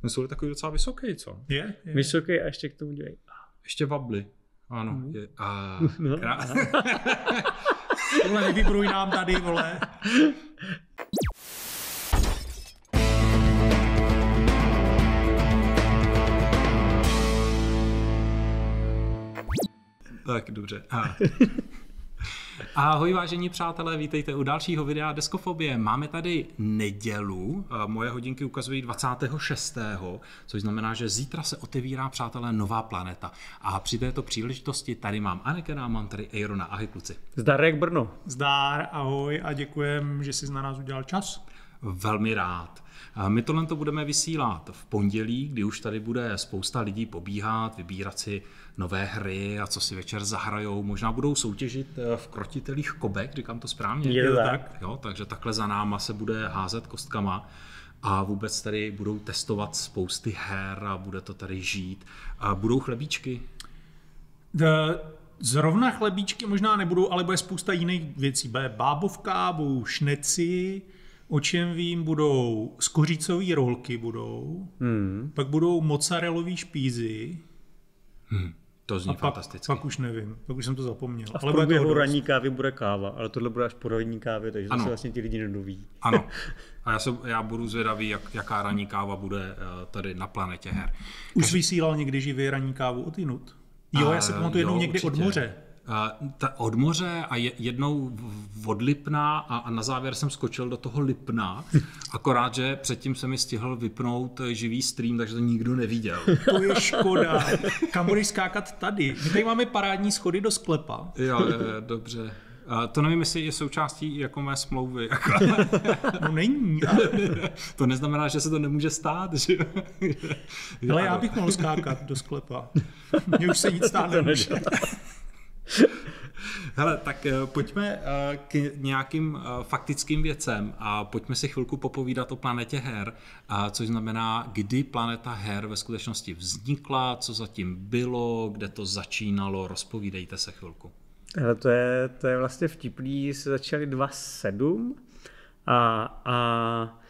Ten jsou takový docela vysoký, co? Je, je. Vysoký a ještě k tomu dělej. Ještě vably. Ano. Je, a, No. krá- Tohle nevybruj nám tady, vole. Tak, dobře. A. Ahoj vážení přátelé, vítejte u dalšího videa Deskofobie. Máme tady nedělu, moje hodinky ukazují 26. což znamená, že zítra se otevírá, přátelé, nová planeta. A při této příležitosti tady mám Anekena, mám tady Aerona. Ahoj kluci. Zdarek Brno. Zdár, ahoj a děkujem, že jsi na nás udělal čas. Velmi rád. My tohle to budeme vysílat v pondělí, kdy už tady bude spousta lidí pobíhat, vybírat si nové hry a co si večer zahrajou. Možná budou soutěžit eh, v krotitelích kobek, říkám to správně. Je to tak. Jo, takže takhle za náma se bude házet kostkama a vůbec tady budou testovat spousty her a bude to tady žít. A budou chlebíčky? D- Zrovna chlebíčky možná nebudou, ale bude spousta jiných věcí. Bude bábovka, budou šneci, o čem vím, budou skořicové rolky budou, Hmm. pak budou mozzarellový špízy To zní a pak, fantasticky. pak už nevím, pak už jsem to zapomněl. A v ale průběhu ranní kávy bude káva, ale tohle bude až po ranní kávě, takže to Ano. se vlastně ti lidi nedoví. Ano. A já, se, já budu zvědavý, jak, jaká ranní káva bude eh, tady na planetě her. Už vysílal někdy živě ranní kávu od jinut. Jo, já se A, pamatuju jednou někdy od určitě. moře. A ta, od moře a je, jednou od Lipna a, a na závěr jsem skočil do toho Lipna, akorát, že předtím se mi stihl vypnout eh, živý stream, takže to nikdo neviděl. To je škoda. Kam budeš skákat tady? My tady máme parádní schody do sklepa. Jo, jo, jo, dobře. A to nevím, jestli je součástí jako mé smlouvy. Jako, No není. ale- to neznamená, že se to nemůže stát. Že? Ale já bych mohl skákat do sklepa. Mně už se nic stát nemůže. Hele, tak eh, pojďme eh, k nějakým eh, faktickým věcem a pojďme si chvilku popovídat o planetě her, což znamená, kdy planeta her ve skutečnosti vznikla, co zatím bylo, kde to začínalo, rozpovídejte se chvilku. Ale to je, to je vlastně vtipný, se začali 2.7 a, a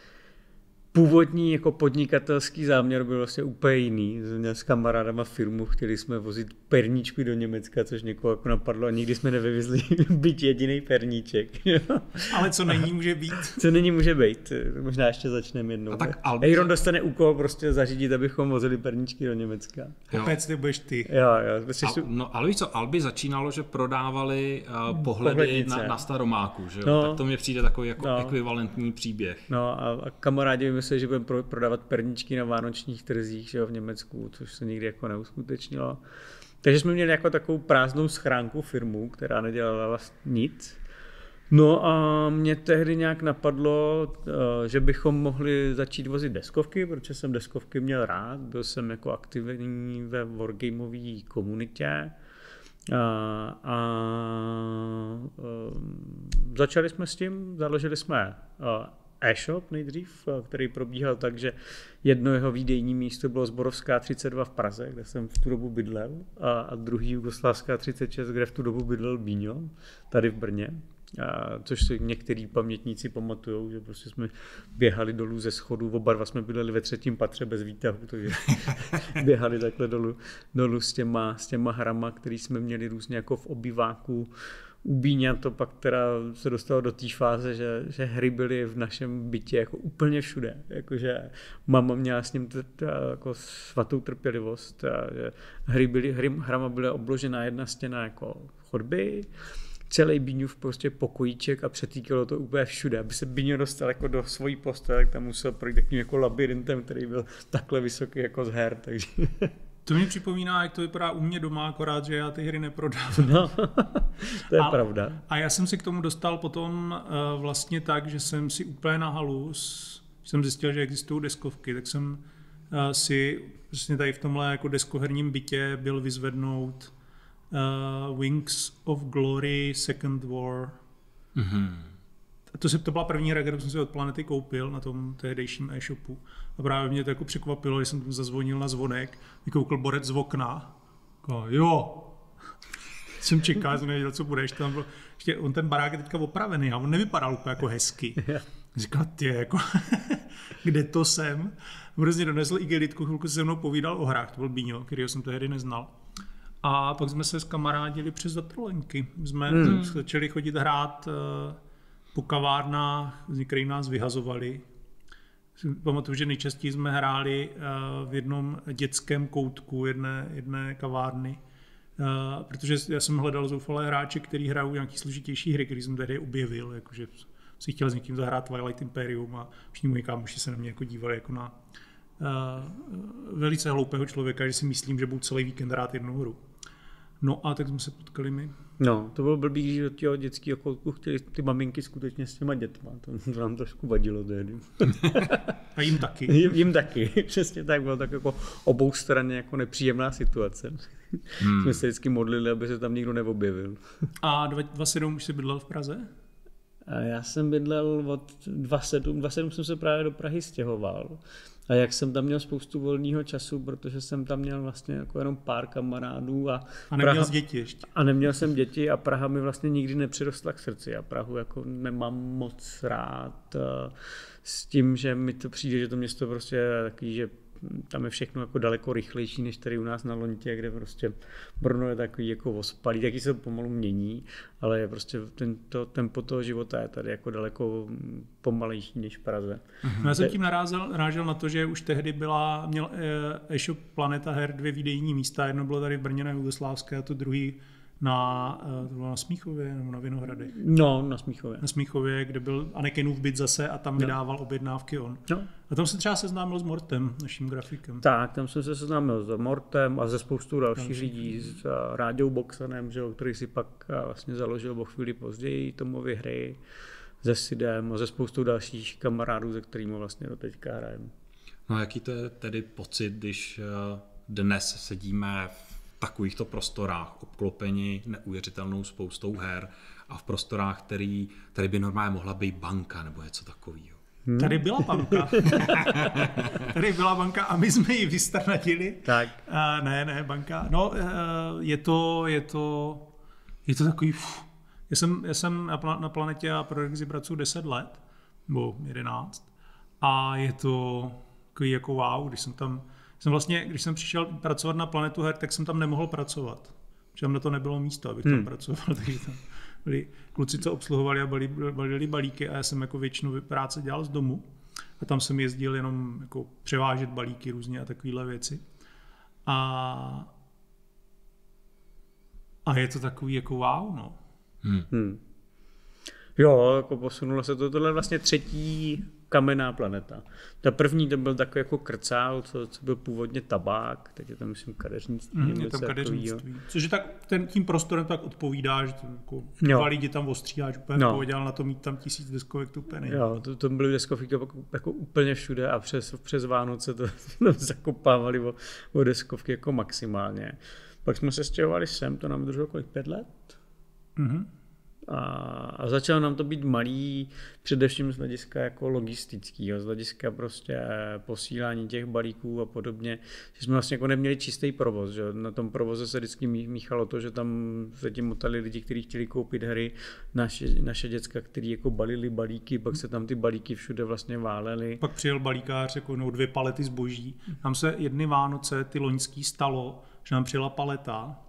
původní jako podnikatelský záměr byl vlastně úplně jiný. Měl s kamarádama firmu, chtěli jsme vozit perníčky do Německa, což někoho jako napadlo a nikdy jsme nevyvezli byť jediný perníček. Ale co není, může být. Co není může být, možná ještě začneme jednou. A tak? Albi- Aaron dostane úkol prostě zařídit, abychom vozili perníčky do Německa. Opět ty budeš ty. Jo, jo, prostě A, jsou- no, ale víš co, Albi začínalo, že prodávali uh, pohledy Pohlednice. na, na staromáku, že jo? No. tak to mi přijde takový jako No. ekvivalentní příběh. No a, a kamarádi vymysleli, že budeme pro, prodávat perničky na vánočních trzích že jo, v Německu, což se nikdy jako neuskutečnilo. Takže jsme měli jako takovou prázdnou schránku firmu, která nedělala vlastně nic. No a mě tehdy nějak napadlo, eh, že bychom mohli začít vozit deskovky, protože jsem deskovky měl rád, byl jsem jako aktivní ve wargameové komunitě. A, a um, začali jsme s tím, založili jsme e-shop nejdřív, uh, který probíhal tak, že jedno jeho výdejní místo bylo Zborovská 32 v Praze, kde jsem v tu dobu bydlel, a, druhý Jugoslávská 36, kde v tu dobu bydlel Bíňo, tady v Brně. A, což si některý pamětníci pamatují, že prostě jsme běhali dolů ze schodu, oba dva jsme bydleli ve třetím patře bez výtahu, takže běhali takhle dolů, dolů s, těma, s těma hrama, který jsme měli různě jako v obyváku. U Bíňa to pak teda se dostalo do té fáze, že, že hry byly v našem bytě jako úplně všude. Jakože mama měla s ním t, t, jako svatou trpělivost. A že hry byly, hry, hrama byla obložená jedna stěna jako chodby, celý Bíňův prostě pokojíček a přetýkalo to úplně všude. Aby se Bíňo dostal jako do svojí postele, tak tam musel projít takovým jako labirintem, který byl takhle vysoký jako z her, takže To mě připomíná, jak to vypadá u mě doma, akorát, že já ty hry neprodávám. no, to je A- pravda. A já jsem si k tomu dostal potom uh, vlastně tak, že jsem si úplně na halu, s- jsem zjistil, že existují deskovky, tak jsem uh, si vlastně tady v tomhle jako deskoherním bytě byl vyzvednout uh, Wings of Glory Second War. Mhm. A to, se, to byla první hra, kterou jsem si od Planety koupil na tom tehdejším e-shopu. A právě mě to jako překvapilo, když jsem tam zazvonil na zvonek, vykoukl borec z okna. Říkal, jo, jsem čekal, jsem nevěděl, co budeš. Tam bylo, ještě on ten barák je teďka opravený a on nevypadal úplně jako hezky. Říkal, ty jako, kde to jsem? Hrozně donesl igelitku, chvilku se se mnou povídal o hrách, to byl Bíňo, kterého jsem tehdy neznal. A pak jsme se s kamarádili přes zatrolenky. Jsme hmm. začali chodit hrát uh, po kavárnách, z kterých nás vyhazovali. Pamatuju, že nejčastěji jsme hráli uh, v jednom dětském koutku jedné, jedné kavárny, uh, protože já jsem hledal zoufalé hráče, kteří hrajou nějaký složitější hry, který jsem tady objevil, jakože si chtěl s někým zahrát Twilight Imperium a všichni moji kámoši se na mě jako dívali jako na uh, velice hloupého člověka, že si myslím, že budu celý víkend hrát jednu hru. No a tak jsme se potkali my. No, to bylo blbý, že do těho dětského kolku chtěli ty maminky skutečně s těma dětma. To, to nám trošku vadilo tehdy. a jim taky. Jim, jim taky, přesně tak. Bylo tak jako obou straně jako nepříjemná situace. Hmm. Jsme se vždycky modlili, aby se tam nikdo neobjevil. a 27 už jsi bydlel v Praze? A já jsem bydlel od 27, 27 jsem se právě do Prahy stěhoval. A jak jsem tam měl spoustu volného času, protože jsem tam měl vlastně jako jenom pár kamarádů. A, a neměl Praha, děti ještě. A neměl jsem děti a Praha mi vlastně nikdy nepřirostla k srdci. A Prahu jako nemám moc rád s tím, že mi to přijde, že to město prostě je takový, že tam je všechno jako daleko rychlejší než tady u nás na Lontě, kde prostě Brno je takový jako ospalý, taky se to pomalu mění, ale je prostě tento tempo toho života je tady jako daleko pomalejší než v Praze. Mm-hmm. Já jsem tím narážel, narážel na to, že už tehdy byla, měl eh, e-shop Planeta Her dvě výdejní místa, jedno bylo tady v Brně na Jugoslávské a to druhý na, eh, to bylo na Smíchově nebo na Vinohradech? No, na Smíchově. Na Smíchově, kde byl Anekinův byt zase a tam no. vydával objednávky on. No. A tam se třeba seznámil s Mortem, naším grafikem. Tak, tam jsem se seznámil s Mortem a ze spoustu dalších Další. lidí, s uh, Ráďou Boxanem, že, který si pak uh, vlastně založil o chvíli později Tomovi hry, se Sidem a ze spoustu dalších kamarádů, se kterými vlastně do teďka hrajeme. No jaký to je tedy pocit, když dnes sedíme v takovýchto prostorách, obklopeni neuvěřitelnou spoustou her a v prostorách, který, tady by normálně mohla být banka nebo něco takového. Hmm. Tady byla banka. tady byla banka a my jsme ji vystarnatili. Tak. Uh, ne, ne, banka. No, uh, je to, je to, je to takový, uf. Já jsem, já jsem na, pla, na planetě a pro pracuji 10 let, nebo 11, a je to takový jako wow, když jsem tam, jsem vlastně, když jsem přišel pracovat na Planetu Her, tak jsem tam nemohl pracovat. Protože tam na to nebylo místo, abych tam hmm. pracoval, takže tam byli kluci, co obsluhovali a balili, balili balíky a já jsem jako většinu práce dělal z domu. A tam jsem jezdil jenom jako převážet balíky různě a takovéhle věci. A, a je to takový jako wow, no. Hmm. Hmm. Jo, jako posunulo se to. Tohle vlastně třetí kamenná planeta. Ta první to byl takový jako krcál, co, co byl původně tabák, teď je to myslím kadeřnictví. Mm, je tam kadeřnictví. Což je tak, ten, tím prostorem tak odpovídá, že to jako dva lidi tam ostříháš úplně no. pověděl na to mít tam tisíc deskovek tu peny. Jo, to, to byly deskovky jako, jako úplně všude a přes, přes Vánoce to zakopávali o, o deskovky jako maximálně. Pak jsme se stěhovali sem, to nám drželo kolik, pět let? Mm-hmm. A, a začalo nám to být malý, především z hlediska jako logistického, z hlediska prostě posílání těch balíků a podobně, že jsme vlastně jako neměli čistý provoz, že na tom provoze se vždycky míchalo to, že tam se tím motali lidi, kteří chtěli koupit hry, naše, naše děcka, kteří jako balili balíky, pak se tam ty balíky všude vlastně válely. Pak přijel balíkář jako no, dvě palety zboží. Tam se jedny Vánoce, ty loňský stalo, že nám přijela paleta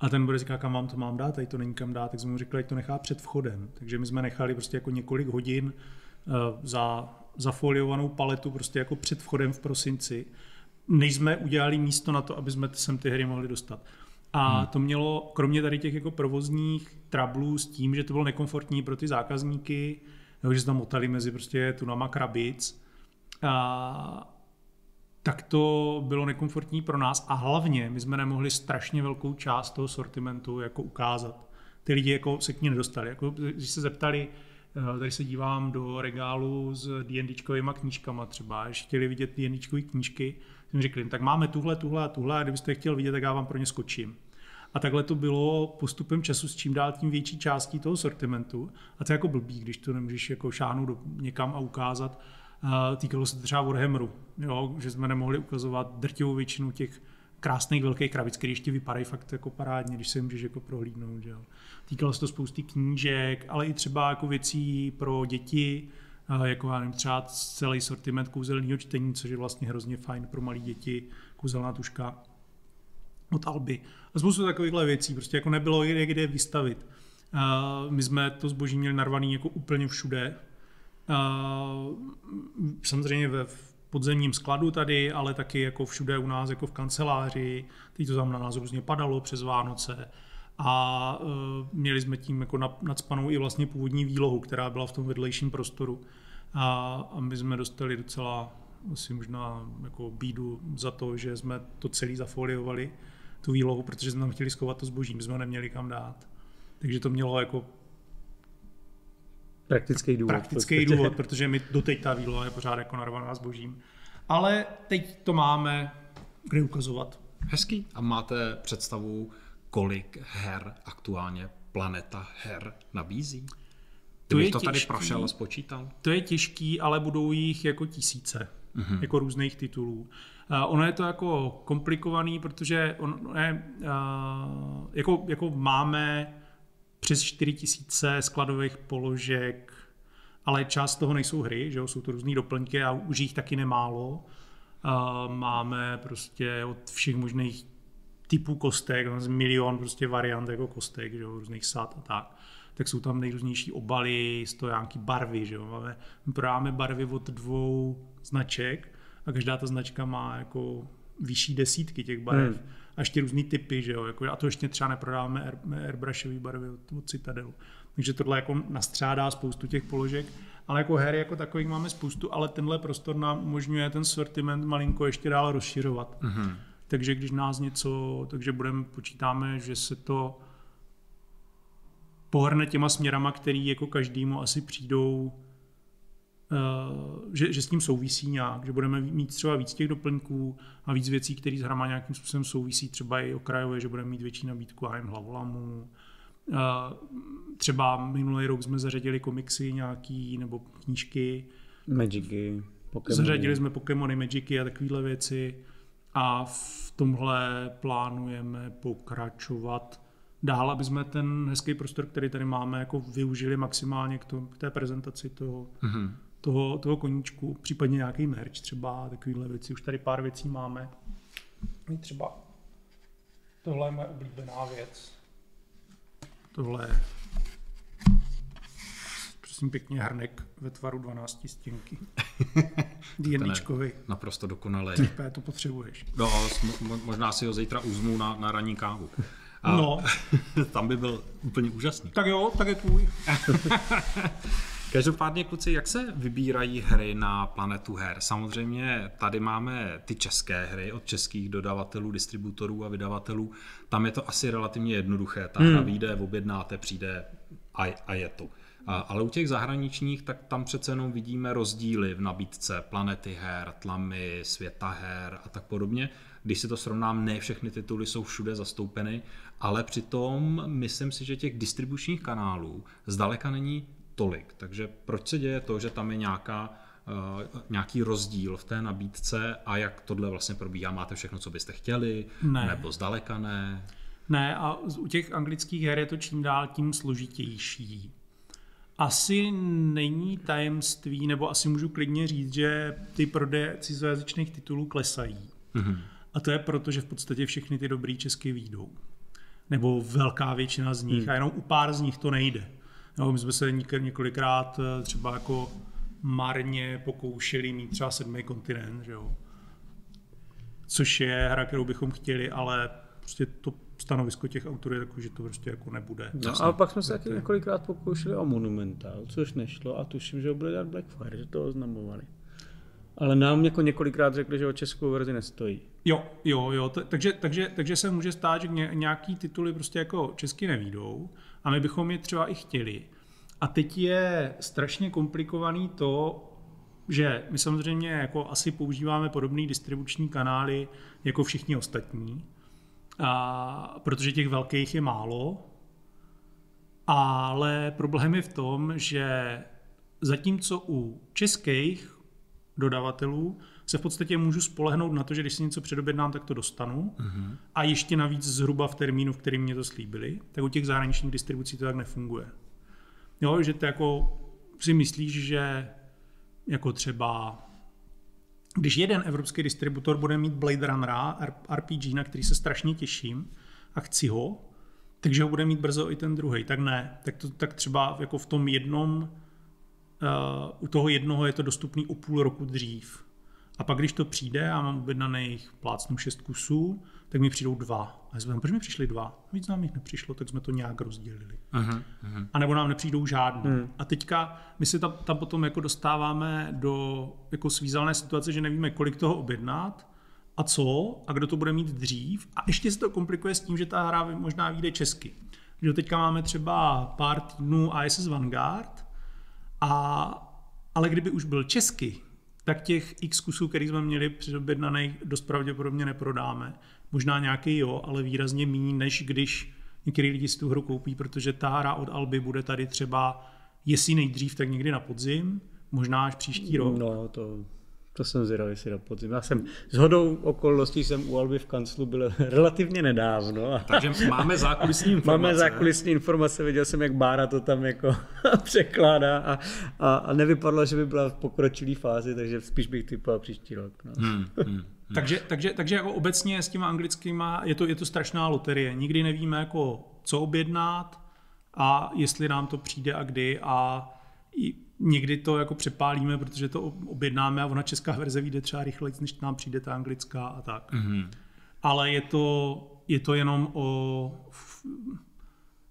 a ten bude říká, kam vám to mám dát, tady to není kam dát, tak jsme mu řekli, ať to nechá před vchodem. Takže my jsme nechali prostě jako několik hodin uh, za zafoliovanou paletu prostě jako před vchodem v prosinci, než jsme udělali místo na to, aby jsme sem ty hry mohli dostat. A hmm. to mělo, kromě tady těch jako provozních trablů s tím, že to bylo nekomfortní pro ty zákazníky, že se tam motali mezi prostě tunama krabic, a, tak to bylo nekomfortní pro nás a hlavně my jsme nemohli strašně velkou část toho sortimentu jako ukázat. Ty lidi jako se k ní nedostali. Jako, když se zeptali, eh, tady se dívám do regálu s D&Dčkovýma knížkama třeba, když chtěli vidět D&Dčkový knížky, jsem řekli, tak máme tuhle, tuhle a tuhle a kdybyste je chtěl vidět, tak já vám pro ně skočím. A takhle to bylo postupem času s čím dál tím větší částí toho sortimentu. A to je jako blbý, když to nemůžeš jako šáhnout do, někam a ukázat. Týkalo se třeba Warhammeru, jo, že jsme nemohli ukazovat drtivou většinu těch krásných velkých krabic, které ještě vypadají fakt jako parádně, když se můžeš jako prohlídnout. Jo. Týkalo se to spousty knížek, ale i třeba jako věcí pro děti, jako já nevím, třeba celý sortiment kouzelného čtení, což je vlastně hrozně fajn pro malé děti, kouzelná tuška od Alby. A spoustu takovýchhle věcí, prostě jako nebylo kde vystavit. My jsme to zboží měli narvaný jako úplně všude. Samozřejmě ve podzemním skladu tady, ale taky jako všude u nás, jako v kanceláři. Teď to tam na nás různě padalo přes Vánoce. A uh, měli jsme tím jako nadspanou i vlastně původní výlohu, která byla v tom vedlejším prostoru. A, a my jsme dostali docela asi možná jako bídu za to, že jsme to celý zafoliovali, tu výlohu, protože jsme tam chtěli schovat to zboží, my jsme neměli kam dát. Takže to mělo jako Praktický důvod. Praktický prostě. důvod, protože mi doteď ta výloha je pořád jako narvaná zbožím. Ale teď to máme kde ukazovat. Hezký. A máte představu, kolik her aktuálně Planeta her nabízí? To je to tady těžký, prošel a spočítal? To je těžký, ale budou jich jako tisíce, mm-hmm. jako různých titulů. Uh, ono je to jako komplikovaný, protože on je, uh, jako, jako máme přes 4 tisíce skladových položek, ale část toho nejsou hry, že jo? jsou to různé doplňky a už jich taky nemálo. Máme prostě od všech možných typů kostek, milion prostě variant jako kostek, že jo? různých sad a tak tak jsou tam nejrůznější obaly, stojánky, barvy. Že jo? Máme, my prodáváme barvy od dvou značek a každá ta značka má jako vyšší desítky těch barev. Hmm. A ještě různý typy, že jo? Jako, a to ještě třeba neprodáváme air, airbrushové barvy od, od Citadelu. Takže tohle jako nastřádá spoustu těch položek, ale jako her jako takových máme spoustu, ale tenhle prostor nám umožňuje ten sortiment malinko ještě dál rozšiřovat. Mm-hmm. Takže když nás něco, takže budeme, počítáme, že se to pohrne těma směrama, který jako každému asi přijdou, že, že s tím souvisí nějak, že budeme mít třeba víc těch doplňků a víc věcí, které s hrama nějakým způsobem souvisí, třeba i okrajové, že budeme mít větší nabídku a hlavolamů. Uh, třeba minulý rok jsme zařadili komiksy nějaký nebo knížky. Magicy, Pokémony. Zařadili jsme Pokémony, Magicy a takovéhle věci. A v tomhle plánujeme pokračovat dál, aby jsme ten hezký prostor, který tady máme, jako využili maximálně k, to, k té prezentaci toho, mm-hmm. Toho, toho koníčku, případně nějaký merch třeba, takovýhle věci. Už tady pár věcí máme. Třeba tohle je moje oblíbená věc. Tohle je prosím pěkně hrnek ve tvaru 12 stěnky. Jedničkový. Naprosto dokonalé. Ty to potřebuješ. No, možná si ho zítra uzmu na, na ranní kávu. A no. tam by byl úplně úžasný. Tak jo, tak je tvůj. Každopádně, kluci, jak se vybírají hry na planetu her? Samozřejmě tady máme ty české hry od českých dodavatelů, distributorů a vydavatelů. Tam je to asi relativně jednoduché. Ta hmm. hra vyjde, objednáte, přijde a, a je to. A, ale u těch zahraničních, tak tam přece jenom vidíme rozdíly v nabídce planety her, tlamy, světa her a tak podobně. Když si to srovnám, ne všechny tituly jsou všude zastoupeny, ale přitom myslím si, že těch distribučních kanálů zdaleka není tolik. Takže proč se děje to, že tam je nějaká, uh, nějaký rozdíl v té nabídce a jak tohle vlastně probíhá? Máte všechno, co byste chtěli? Ne. Nebo zdaleka ne? Ne, a u těch anglických her je to čím dál tím složitější. Asi není tajemství, nebo asi můžu klidně říct, že ty prodeje cizojazyčných titulů klesají. Mm-hmm. A to je proto, že v podstatě všechny ty dobrý česky výjdou. Nebo velká většina z nich. Hmm. A jenom u pár z nich to nejde. No, my jsme se několikrát eh, třeba jako marně pokoušeli mít třeba sedmý kontinent, že jo. Což je hra, kterou bychom chtěli, ale prostě to stanovisko těch autorů je takové, že to prostě jako nebude. No, ale pak jsme se taky několikrát pokoušeli o Monumental, což nešlo a tuším, že ho byli dát Blackfire, že to oznamovali. Ale nám jako několikrát řekli, že o českou verzi nestojí. Jo, jo, jo. T- takže, takže, takže se může stát, že nějaký tituly prostě jako česky nevídou a my bychom je třeba i chtěli. A teď je strašně komplikovaný to, že my samozřejmě jako asi používáme podobné distribuční kanály jako všichni ostatní, a, protože těch velkých je málo, ale problém je v tom, že zatímco u českých dodavatelů se v podstatě můžu spolehnout na to, že když si něco předobědnám, tak to dostanu. Mm-hmm. A ještě navíc zhruba v termínu, v kterým mě to slíbili. Tak u těch zahraničních distribucí to tak nefunguje. Jo, že ty jako si myslíš, že jako třeba když jeden evropský distributor bude mít Blade Runnera, RPG, na který se strašně těším a chci ho, takže ho bude mít brzo i ten druhý. Tak ne. Tak, to, tak třeba jako v tom jednom, uh, u toho jednoho je to dostupný o půl roku dřív. A pak, když to přijde a mám objednaných plácnu šest kusů, tak mi přijdou dva. A já jsem proč mi přišli dva? Víc nám jich nepřišlo, tak jsme to nějak rozdělili. Uh-huh, uh-huh. A nebo nám nepřijdou žádný. Uh-huh. A teďka my se tam, tam potom jako dostáváme do jako svízelné situace, že nevíme, kolik toho objednat a co a kdo to bude mít dřív. A ještě se to komplikuje s tím, že ta hra možná vyjde česky. Že teďka máme třeba pár týdnů ISS Vanguard, a, ale kdyby už byl česky, tak těch x kusů, který jsme měli předobjednaných, dost pravděpodobně neprodáme. Možná nějaký jo, ale výrazně méně, než když některý lidi si tu hru koupí, protože ta hra od Alby bude tady třeba, jestli nejdřív, tak někdy na podzim, možná až příští rok. No, to to jsem zvědavý, jestli na podzim. Já jsem s hodou okolností jsem u Alby v kanclu byl relativně nedávno. Takže máme zákulisní informace. Máme zákulisní informace, viděl jsem, jak Bára to tam jako překládá a, a, a, nevypadlo, že by byla v pokročilé fázi, takže spíš bych typoval příští rok. No. Hmm, hmm, hmm. takže, takže, takže jako obecně s těma anglickýma je to, je to strašná loterie. Nikdy nevíme, jako, co objednat a jestli nám to přijde a kdy a někdy to jako přepálíme, protože to objednáme a ona česká verze vyjde třeba rychleji, než nám přijde ta anglická a tak. Mm-hmm. Ale je to, je to jenom o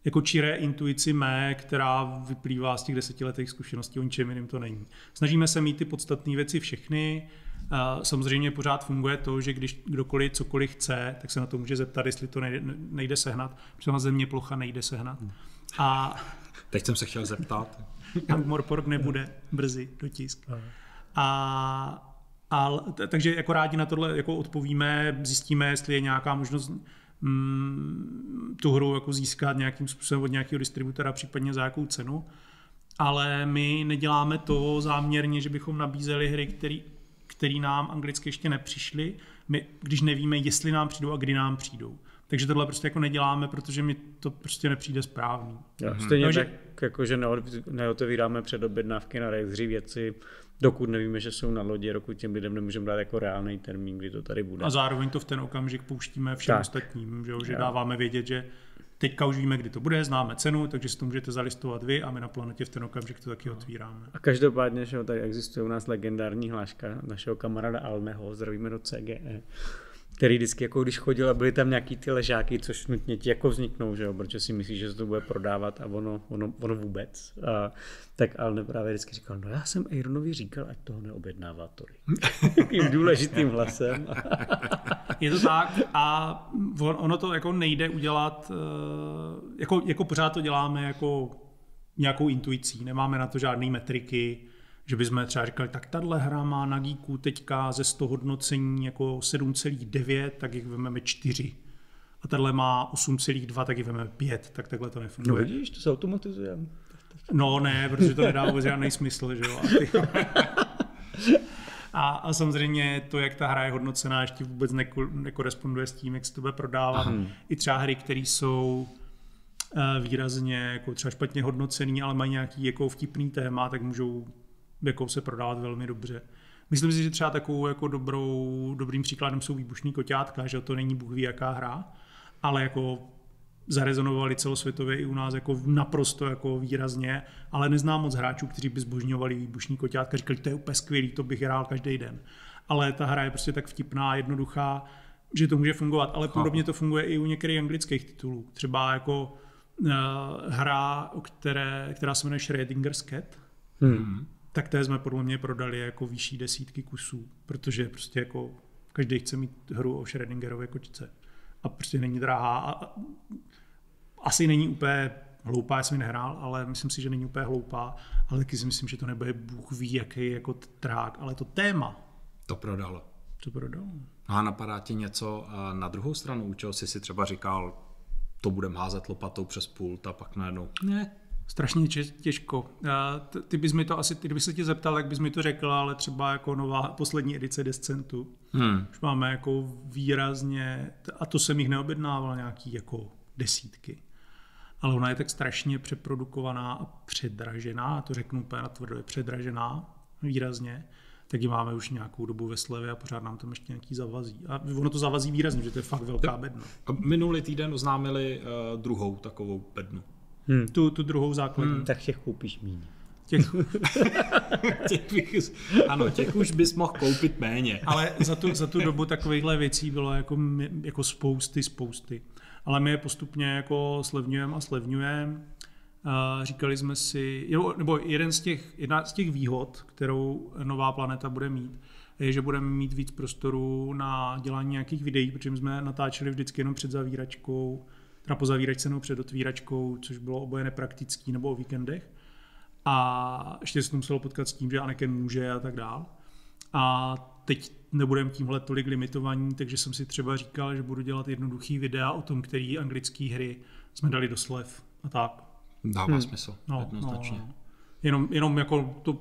jako čiré intuici mé, která vyplývá z těch desetiletých zkušeností, o ničem jiným to není. Snažíme se mít ty podstatné věci všechny, Samozřejmě pořád funguje to, že když kdokoliv cokoliv chce, tak se na to může zeptat, jestli to nejde, nejde sehnat, protože na země plocha nejde sehnat. A Teď jsem se chtěl zeptat. Morpork nebude brzy dotisk. A, a, takže jako rádi na tohle jako odpovíme, zjistíme, jestli je nějaká možnost mm, tu hru jako získat nějakým způsobem od nějakého distributora, případně za jakou cenu. Ale my neděláme to záměrně, že bychom nabízeli hry, který, který nám anglicky ještě nepřišly, my, když nevíme, jestli nám přijdou a kdy nám přijdou. Takže tohle prostě jako neděláme, protože mi to prostě nepřijde správný. Já, stejně no, tak, jako, že neotevíráme předobjednávky na rejstří věci, dokud nevíme, že jsou na lodě, dokud těm lidem nemůžeme dát jako reálný termín, kdy to tady bude. A zároveň to v ten okamžik pouštíme všem tak. ostatním, že, že dáváme vědět, že Teďka už víme, kdy to bude, známe cenu, takže si to můžete zalistovat vy a my na planetě v ten okamžik to taky otvíráme. A každopádně, že tady existuje u nás legendární hláška našeho kamaráda Almeho, zdravíme do CGE, který vždycky, jako když chodil a byly tam nějaký ty ležáky, což nutně ti jako vzniknou, že jo, protože si myslíš, že se to bude prodávat a ono, ono, ono vůbec. A, tak ale právě vždycky říkal, no já jsem Aaronovi říkal, ať toho neobjednává tolik. Takým důležitým hlasem. Je to tak a ono to jako nejde udělat, eh, jako, jako pořád to děláme jako nějakou intuicí, nemáme na to žádné metriky, že bychom třeba říkali, tak tahle hra má na Geeku teďka ze 100 hodnocení jako 7,9, tak jich vezmeme 4. A tahle má 8,2, tak jich vezmeme 5, tak takhle to nefunguje. No vidíš, to se automatizuje. No ne, protože to nedá vůbec žádný smysl, že jo. A, ty... a, a samozřejmě to, jak ta hra je hodnocená, ještě vůbec nekoresponduje s tím, jak se to bude prodávat. Aha. I třeba hry, které jsou eh, výrazně jako třeba špatně hodnocený, ale mají nějaký jako vtipný téma, tak můžou jako se prodávat velmi dobře. Myslím si, že třeba takovou jako dobrou, dobrým příkladem jsou výbušní koťátka, že to není bůh ví jaká hra, ale jako zarezonovali celosvětově i u nás jako naprosto jako výrazně, ale neznám moc hráčů, kteří by zbožňovali výbušní koťátka, říkali, to je úplně skvělý, to bych hrál každý den. Ale ta hra je prostě tak vtipná, jednoduchá, že to může fungovat, ale podobně to funguje i u některých anglických titulů. Třeba jako uh, hra, které, která se jmenuje Schrödinger's Cat, hmm tak té jsme podle mě prodali jako vyšší desítky kusů, protože prostě jako každý chce mít hru o Schrödingerově kočce a prostě není drahá a asi není úplně hloupá, já jsem ji nehrál, ale myslím si, že není úplně hloupá, ale taky si myslím, že to nebude Bůh ví, jaký jako trák, ale to téma. To prodalo. To prodalo. No a napadá ti něco na druhou stranu, u čeho jsi si třeba říkal, to budeme házet lopatou přes pult a pak najednou, ne, Strašně těžko. Ty bys mi to asi, kdyby se tě zeptal, tak bys mi to řekl, ale třeba jako nová poslední edice Descentu. Hmm. Už máme jako výrazně, a to jsem jich neobjednával nějaký jako desítky. Ale ona je tak strašně přeprodukovaná a předražená, to řeknu úplně na tvrdo, je předražená výrazně, tak ji máme už nějakou dobu ve slevě a pořád nám tam ještě nějaký zavazí. A ono to zavazí výrazně, že to je fakt velká bedna. A minulý týden oznámili uh, druhou takovou bednu. Hmm. Tu, tu druhou základní. Hmm. Tak těch koupíš méně. Těch... těch bych, ano, těch už bys mohl koupit méně. Ale za tu, za tu dobu takovýchhle věcí bylo jako, jako spousty, spousty. Ale my je postupně jako slevňujeme a slevňujeme. Říkali jsme si, nebo jeden z těch, jedna z těch výhod, kterou nová planeta bude mít, je, že budeme mít víc prostoru na dělání nějakých videí, protože jsme natáčeli vždycky jenom před zavíračkou, teda po zavíračce nebo před otvíračkou, což bylo oboje nepraktický, nebo o víkendech. A ještě se to muselo potkat s tím, že Anakin může a tak dál. A teď nebudeme tímhle tolik limitovaní, takže jsem si třeba říkal, že budu dělat jednoduchý videa o tom, který anglické hry jsme dali do slev a tak. Dává hmm. smysl, no, jednoznačně. No, no. Jenom, jenom jako to,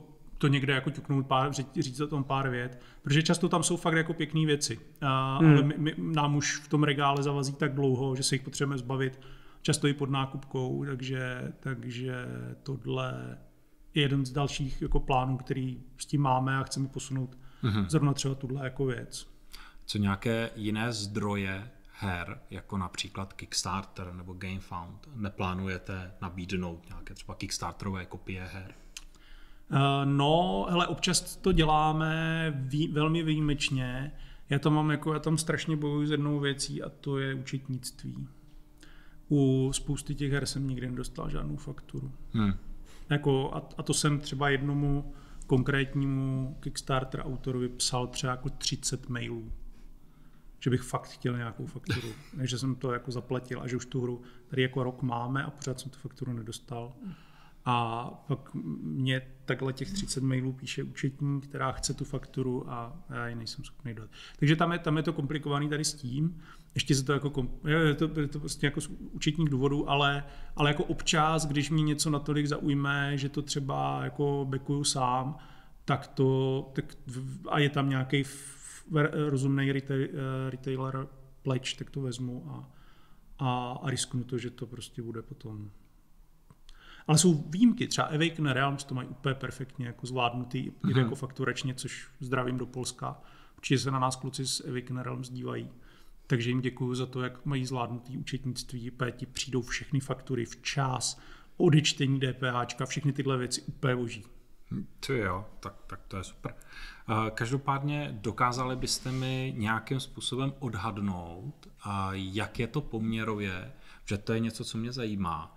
to někde jako ťuknout pár, říct o tom pár vět, protože často tam jsou fakt jako pěkné věci, a, hmm. ale my, my, nám už v tom regále zavazí tak dlouho, že se jich potřebujeme zbavit, často i pod nákupkou, takže, takže tohle je jeden z dalších jako plánů, který s tím máme a chceme posunout hmm. zrovna třeba tuhle jako věc. Co nějaké jiné zdroje her, jako například Kickstarter nebo GameFound, neplánujete nabídnout nějaké třeba Kickstarterové kopie her? Uh, no, hele, občas to děláme vý, velmi výjimečně. Já tam mám jako, já tam strašně bojuji s jednou věcí a to je účetnictví. U spousty těch her jsem nikdy nedostal žádnou fakturu. Hmm. Jako, a, a to jsem třeba jednomu konkrétnímu Kickstarter autorovi psal třeba jako 30 mailů že bych fakt chtěl nějakou fakturu. že jsem to jako zaplatil a že už tu hru tady jako rok máme a pořád jsem tu fakturu nedostal. A pak mě takhle těch 30 mailů píše účetní, která chce tu fakturu a já ji nejsem schopný dát. Takže tam je, tam je to komplikovaný tady s tím. Ještě se to jako, je to, je to prostě jako z účetních důvodů, ale, ale jako občas, když mi něco natolik zaujme, že to třeba jako bekuju sám, tak to, tak, a je tam nějaký rozumný retail, eh, retailer pleč, tak to vezmu a, a, a risknu to, že to prostě bude potom ale jsou výjimky, třeba Awaken Realms to mají úplně perfektně jako zvládnutý, mm-hmm. jde jako fakturačně, což zdravím do Polska. Určitě se na nás kluci z Awaken Realms dívají. Takže jim děkuji za to, jak mají zvládnutý účetnictví, ti přijdou všechny faktury včas, odečtení DPH, všechny tyhle věci úplně boží. To jo, tak, tak to je super. Každopádně dokázali byste mi nějakým způsobem odhadnout, jak je to poměrově, že to je něco, co mě zajímá.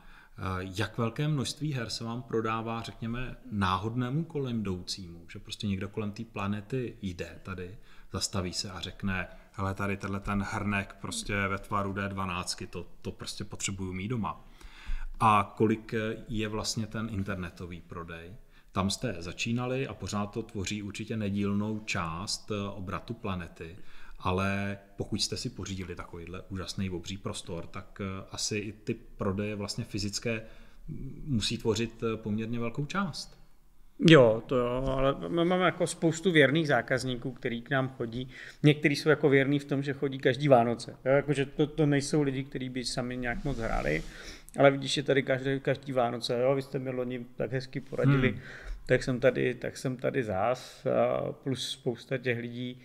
Jak velké množství her se vám prodává, řekněme, náhodnému kolem jdoucímu, že prostě někdo kolem té planety jde tady, zastaví se a řekne, hele, tady tenhle ten hrnek prostě ve tvaru D12, to, to prostě potřebuju mít doma. A kolik je vlastně ten internetový prodej? Tam jste začínali a pořád to tvoří určitě nedílnou část eh, obratu planety, ale pokud jste si pořídili takovýhle úžasný obří prostor, tak eh, asi i ty prodeje vlastně fyzické musí tvořit eh, poměrně velkou část. Jo, to jo, ale my máme jako spoustu věrných zákazníků, který k nám chodí. Někteří jsou jako věrní v tom, že chodí každý Vánoce. Jo, jakože to, to nejsou lidi, kteří by sami nějak moc hráli, ale vidíš, že tady každý, každý Vánoce, jo, vy jste mi loni tak hezky poradili, hmm. tak jsem tady, tak jsem tady zás, a plus spousta těch lidí,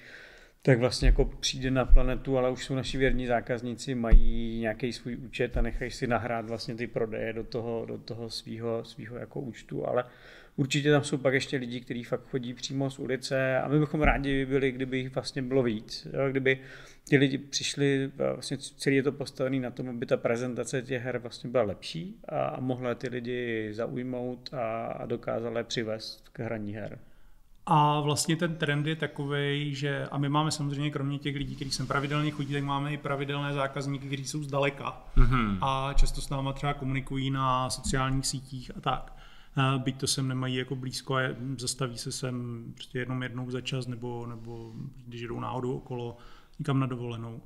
tak vlastně jako přijde na planetu, ale už jsou naši věrní zákazníci, mají nějaký svůj účet a nechají si nahrát vlastně ty prodeje do toho, do toho svého, svého jako účtu, ale určitě tam jsou pak ještě lidi, kteří fakt chodí přímo z ulice a my bychom rádi byli, kdyby jich vlastně bylo víc. Jo? Kdyby ti lidi přišli, vlastně celý je to postavený na tom, aby ta prezentace těch her vlastně byla lepší a, a mohla ty lidi zaujmout a, a dokázala je přivést k hraní her. A vlastně ten trend je takový, že a my máme samozřejmě kromě těch lidí, kteří sem pravidelně chodí, tak máme i pravidelné zákazníky, kteří jsou zdaleka mm-hmm. a často s náma třeba komunikují na sociálních sítích a tak byť to sem nemají jako blízko a zastaví se sem prostě jednou jednou za čas nebo, nebo když jdou náhodou okolo někam na dovolenou.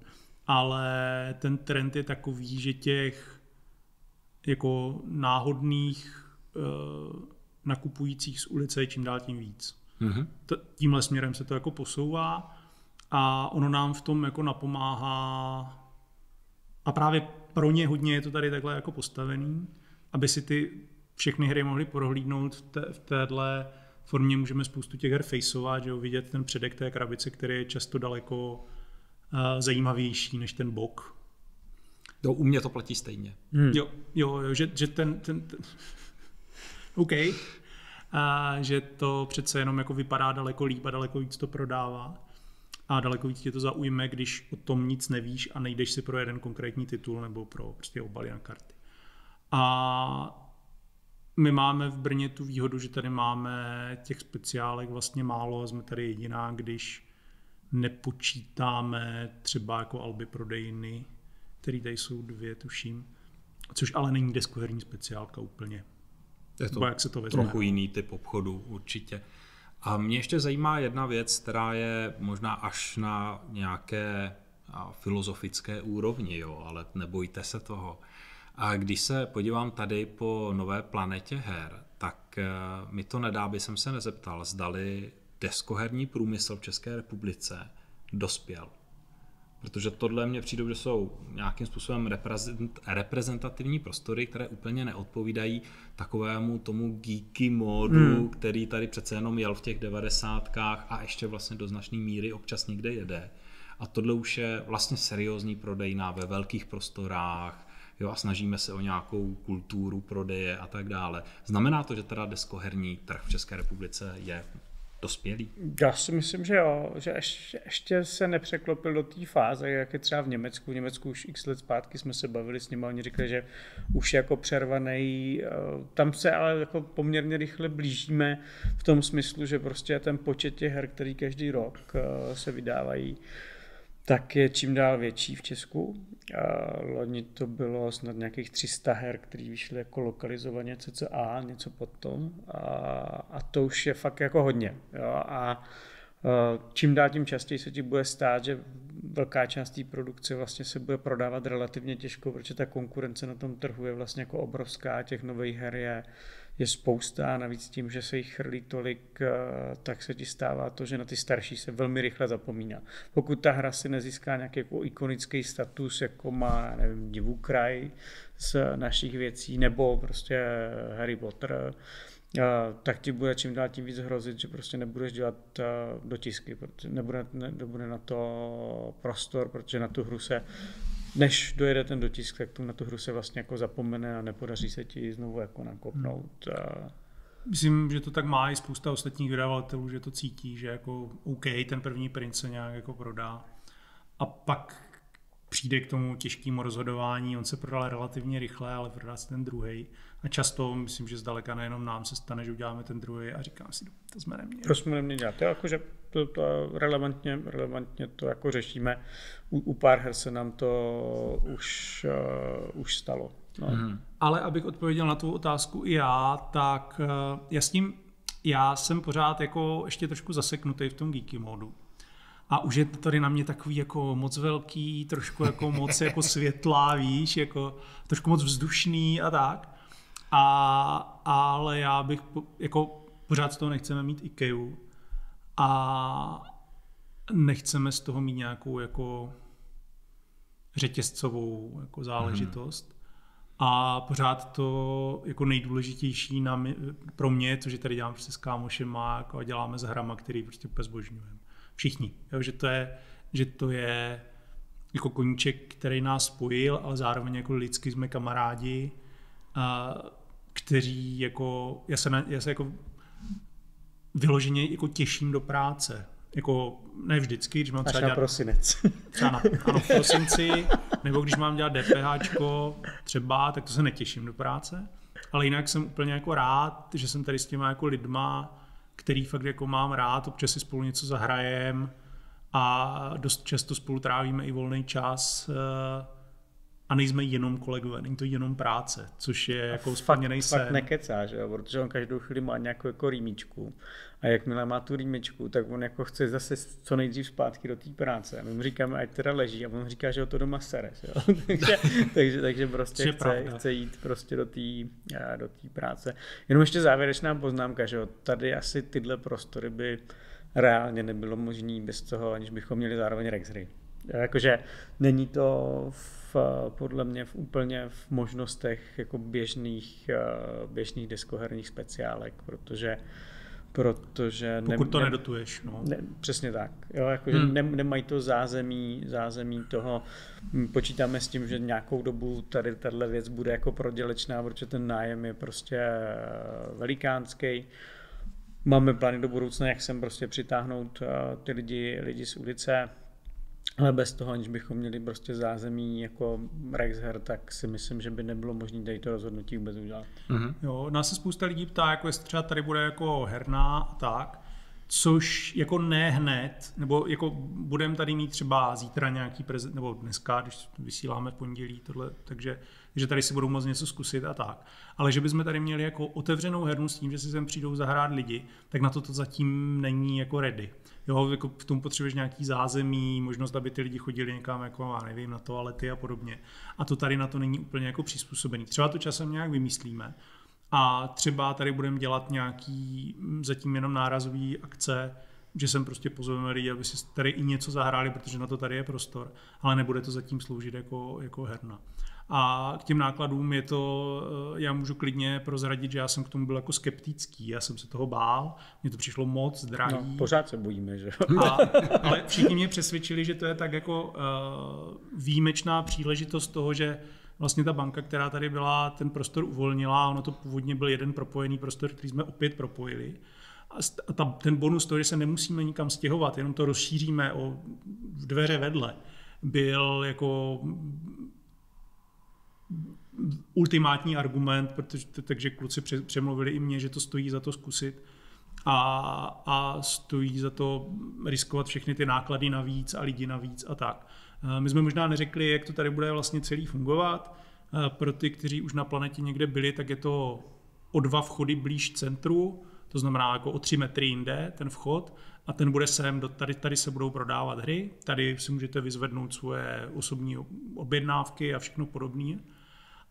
Ale ten trend je takový, že těch jako náhodných nakupujících z ulice je čím dál tím víc. Mhm. T- tímhle směrem se to jako posouvá a ono nám v tom jako napomáhá a právě pro ně hodně je to tady takhle jako postavený, aby si ty všechny hry mohli prohlídnout v, té, v téhle formě můžeme spoustu těch her faceovat, že jo, vidět ten předek té krabice, který je často daleko uh, zajímavější než ten bok. Jo, u mě to platí stejně. Hmm. Jo, jo, jo, že, že ten, ten, ten OK, a že to přece jenom jako vypadá daleko líp a daleko víc to prodává a daleko víc tě to zaujme, když o tom nic nevíš a nejdeš si pro jeden konkrétní titul nebo pro prostě obaly na karty. A my máme v Brně tu výhodu, že tady máme těch speciálek vlastně málo a jsme tady jediná, když nepočítáme třeba jako alby prodejny, který tady jsou dvě, tuším, což ale není deskoherní speciálka úplně. Je to jak se to vezme. trochu jiný typ obchodu určitě. A mě ještě zajímá jedna věc, která je možná až na nějaké filozofické úrovni, jo, ale nebojte se toho. A když se podívám tady po nové planetě her, tak eh, mi to nedá, by jsem se nezeptal, zdali deskoherní průmysl v České republice dospěl. Protože tohle mně přijde, že jsou nějakým způsobem reprezent, reprezentativní prostory, které úplně neodpovídají takovému tomu geeky módu, hmm. který tady přece jenom jel v těch devadesátkách a ještě vlastně do značné míry občas někde jede. A tohle už je vlastně seriózní prodejná ve velkých prostorách, jo, a snažíme se o nějakou kulturu prodeje a tak dále. Znamená to, že teda deskoherní trh v České republice je dospělý? Já si myslím, že jo, že ještě, se nepřeklopil do té fáze, jak je třeba v Německu. V Německu už x let zpátky jsme se bavili s nimi, oni říkali, že už je jako přervaný. eh, Tam se ale jako poměrně rychle blížíme v tom smyslu, že prostě ten počet těch her, který každý rok eh, se vydávají, tak je čím dál větší v Česku. Loni to bylo snad nějakých 300 her, které vyšly jako lokalizovaně CCA, něco potom. A, a to už je fakt jako hodně. Jo? A čím dál tím častěji se ti bude stát, že velká část té produkce vlastně se bude prodávat relativně těžko, protože ta konkurence na tom trhu je vlastně jako obrovská, těch nových her je, je spousta a navíc tím, že se jich chrlí tolik, eh, tak se ti stává to, že na ty starší se velmi rychle zapomíná. Pokud ta hra si nezíská nějaký jako ikonický status, jako má, nevím, Divů kraj z našich věcí, nebo prostě Harry Potter, eh, tak ti bude čím dál tím víc hrozit, že prostě nebudeš dělat eh, dotisky, protože nebude, ne, nebude na to prostor, protože na tu hru se než dojede ten dotisk, tak tu na tu hru se vlastně jako zapomene a nepodaří se ti znovu jako nakopnout. Hmm. Myslím, že to tak má i spousta ostatních vydavatelů, že to cítí, že jako OK, ten první print se nějak jako prodá. A pak přijde k tomu těžkému rozhodování, on se prodal relativně rychle, ale prodá se ten druhý. A často, myslím, že zdaleka nejenom nám se stane, že uděláme ten druhý a říkám si, to jsme neměli. To jsme neměli dělat. To, jakože to, to relevantně, relevantně to jako řešíme. U, u pár her se nám to už, uh, už stalo. No. Mm. Ale abych odpověděl na tu otázku i já, tak uh, já s tím, já jsem pořád jako ještě trošku zaseknutý v tom geeky modu. A už je to tady na mě takový jako moc velký, trošku jako moc jako světlá, víš, jako trošku moc vzdušný a tak. A, ale já bych, jako pořád z toho nechceme mít IKEA a nechceme z toho mít nějakou jako řetězcovou jako záležitost. A pořád to jako nejdůležitější na mě, pro mě, to, že tady dělám prostě s kámošem a jako děláme s hrama, který prostě úplně zbožňujeme. Všichni. Jo, že, to je, že to je jako koníček, který nás spojil, ale zároveň jako lidsky jsme kamarádi, a, kteří jako, já se, na, já se jako vyloženě jako těším do práce. Jako ne vždycky, když mám třeba Až na dělat, prosinec. třeba na, ano, v prosinci, nebo když mám dělat DPH třeba, tak to se netěším do práce. Ale jinak jsem úplně jako rád, že jsem tady s těma jako lidma, který fakt jako mám rád, občas si spolu něco zahrajem a dost často spolu trávíme i volný čas. A nejsme jenom kolegové, není to jenom práce, což je jako fakt, splněný sen. fakt nekecá, že jo? protože on každou chvíli má nějakou jako rýmičku a jakmile má tu rýmičku, tak on jako chce zase co nejdřív zpátky do té práce. A my mu říkáme, ať teda leží a on říká, že ho to doma sere. Jo? takže, takže, takže prostě chce, chce, jít prostě do té do tý práce. Jenom ještě závěrečná poznámka, že jo? tady asi tyhle prostory by reálně nebylo možné bez toho, aniž bychom měli zároveň Rexry. Jakože není to v, podle mě v úplně v možnostech jako běžných, eh, běžných deskoherních speciálek, protože protože... Pokud ne, to nedotuješ, no. Ne, přesně tak. Jo, jakože hmm. ne, nemají to zázemí, zázemí toho. Počítáme s tím, že nějakou dobu tady tahle věc bude jako prodělečná, protože ten nájem je prostě eh, velikánský. Máme plány do budoucna, jak sem prostě přitáhnout eh, ty lidi, lidi z ulice, ale bez toho, aniž bychom měli prostě zázemí jako Rexher, tak si myslím, že by nebylo možné tady to rozhodnutí vůbec udělat. Mm-hmm. Jo, nás se spousta lidí ptá, jako jestli třeba tady bude jako herná a tak, což jako ne hned, nebo jako budeme tady mít třeba zítra nějaký prezent, nebo dneska, když vysíláme v pondělí tohle, takže že tady si budou moct něco zkusit a tak. Ale že bychom tady měli jako otevřenou hernu s tím, že si sem přijdou zahrát lidi, tak na to to zatím není jako ready. Jo, jako v tom potřebuješ nějaký zázemí, možnost, aby ty lidi chodili někam, jako, já nevím, na toalety a podobně. A to tady na to není úplně jako přizpůsobený. Třeba to časem nějak vymyslíme. A třeba tady budeme dělat nějaký zatím jenom nárazový akce, že sem prostě pozveme lidi, aby si tady i něco zahráli, protože na to tady je prostor, ale nebude to zatím sloužit jako, jako herna. A k těm nákladům je to, eh, já můžu klidně prozradit, že já jsem k tomu byl jako skeptický, já jsem se toho bál, mně to přišlo moc drahý. No, pořád se bojíme, že a, Ale všichni mě přesvědčili, že to je tak jako uh, výjimečná příležitost toho, že vlastně ta banka, která tady byla, ten prostor uvolnila, ono to původně byl jeden propojený prostor, který jsme opět propojili. A ta, ten bonus to, že se nemusíme nikam stěhovat, jenom to rozšíříme o dveře vedle, byl jako ultimátní argument, protože, takže kluci přemluvili i mě, že to stojí za to zkusit a, a stojí za to riskovat všechny ty náklady navíc a lidi navíc a tak. Eh, my jsme možná neřekli, jak to tady bude vlastně celý fungovat. Eh, pro ty, kteří už na planetě někde byli, tak je to o dva vchody blíž centru, to znamená jako o tři metry jinde ten vchod a ten bude sem, do, tady, tady se budou prodávat hry, tady si můžete vyzvednout svoje osobní objednávky a všechno podobné.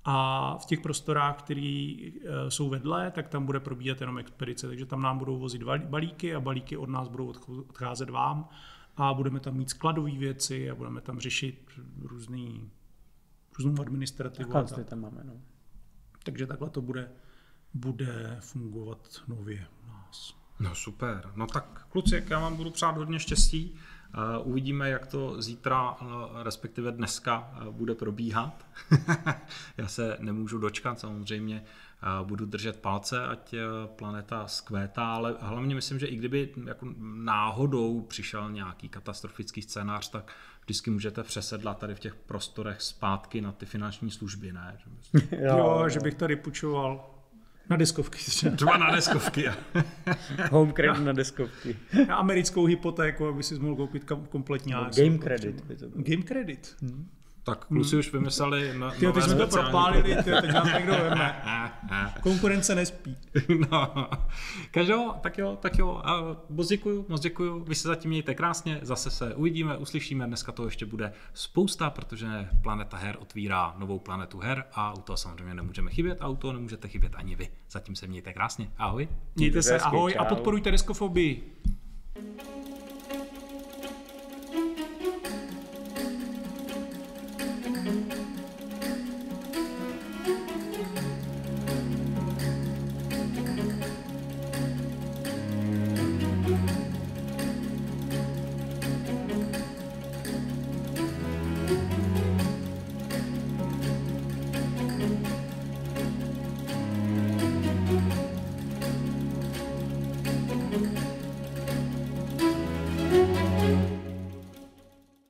A v těch prostorách, které eh, jsou vedle, tak tam bude probíhat jenom expedice, takže tam nám budou vozit balíky a balíky od nás budou odcházet vám a budeme tam mít skladové věci a budeme tam řešit různý, různou administrativu. A tam máme, no. Takže takhle to bude, bude fungovat nově u nás. No super. No tak kluci, já vám budu přát hodně štěstí. Uvidíme, jak to zítra, respektive dneska, bude probíhat. Já se nemůžu dočkat, samozřejmě budu držet palce, ať planeta zkvétá, ale hlavně myslím, že i kdyby jako náhodou přišel nějaký katastrofický scénář, tak vždycky můžete přesedlat tady v těch prostorech zpátky na ty finanční služby, ne? jo, jo, že bych tady půjčoval na deskovky třeba. Třeba na deskovky. Home credit na deskovky. Na americkou hypotéku, aby si mohl koupit kompletní no, Game credit. Game credit. Hmm. Tak kluci hmm. už vymysleli no, Ty, ty jsme to propálili, ty, teď nám někdo veme. Konkurence nespí. no. Každou, tak jo, tak jo. A moc děkuju, moc děkuju. Vy se zatím mějte krásně, zase se uvidíme, uslyšíme. Dneska to ještě bude spousta, protože Planeta her otvírá novou planetu her a u toho samozřejmě nemůžeme chybět a u toho nemůžete chybět ani vy. Zatím se mějte krásně. Ahoj. Mějte se, ahoj a podporujte you